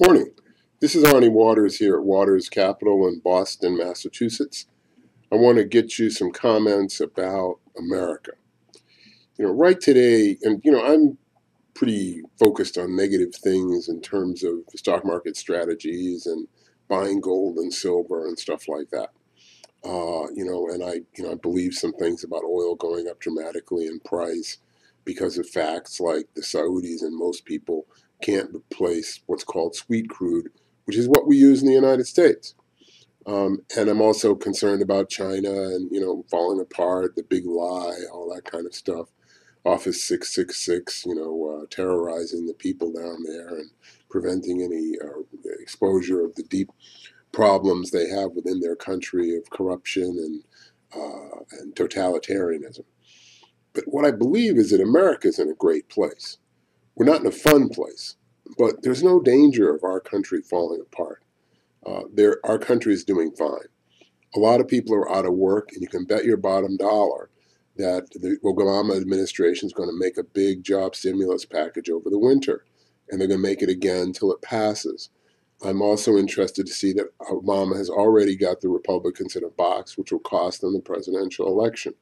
Morning. This is Arnie Waters here at Waters Capital in Boston, Massachusetts. I want to get you some comments about America. You know, right today, and you know, I'm pretty focused on negative things in terms of stock market strategies and buying gold and silver and stuff like that. Uh, you know, and I, you know, I believe some things about oil going up dramatically in price because of facts like the Saudis and most people can't replace what's called sweet crude, which is what we use in the United States. Um, and I'm also concerned about China and you know falling apart, the big lie, all that kind of stuff. Office 666, you know, uh, terrorizing the people down there and preventing any uh, exposure of the deep problems they have within their country of corruption and uh, and totalitarianism. But what I believe is that America is in a great place. We're not in a fun place, but there's no danger of our country falling apart. Uh, there, our country is doing fine. A lot of people are out of work, and you can bet your bottom dollar that the Obama administration is going to make a big job stimulus package over the winter, and they're going to make it again until it passes. I'm also interested to see that Obama has already got the Republicans in a box, which will cost them the presidential election.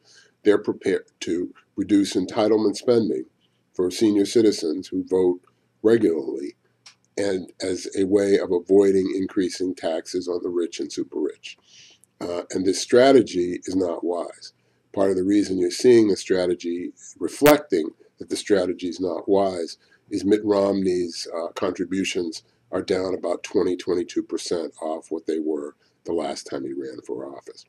They're prepared to reduce entitlement spending for senior citizens who vote regularly and as a way of avoiding increasing taxes on the rich and super rich. Uh, and this strategy is not wise. Part of the reason you're seeing a strategy reflecting that the strategy is not wise is Mitt Romney's uh, contributions are down about 20, 22% off what they were the last time he ran for office.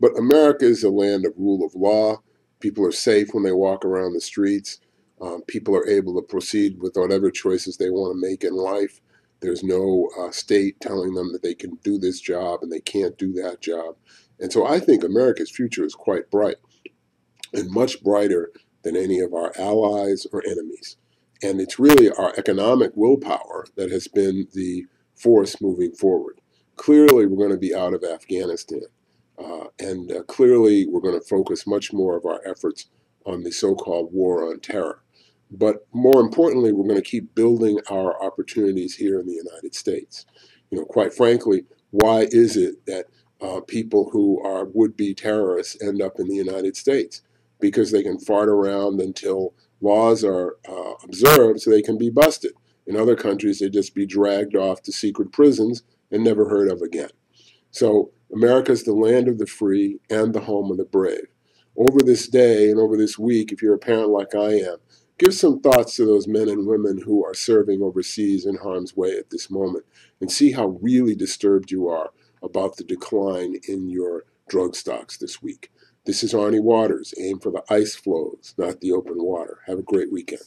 But America is a land of rule of law. People are safe when they walk around the streets. Um, people are able to proceed with whatever choices they want to make in life. There's no uh, state telling them that they can do this job and they can't do that job. And so I think America's future is quite bright and much brighter than any of our allies or enemies. And it's really our economic willpower that has been the force moving forward. Clearly, we're going to be out of Afghanistan. Uh, and uh, clearly, we're going to focus much more of our efforts on the so called war on terror. But more importantly, we're going to keep building our opportunities here in the United States. You know, quite frankly, why is it that uh, people who are would be terrorists end up in the United States? Because they can fart around until laws are uh, observed so they can be busted. In other countries, they just be dragged off to secret prisons and never heard of again. So, America is the land of the free and the home of the brave. Over this day and over this week, if you're a parent like I am, give some thoughts to those men and women who are serving overseas in harm's way at this moment and see how really disturbed you are about the decline in your drug stocks this week. This is Arnie Waters. Aim for the ice floes, not the open water. Have a great weekend.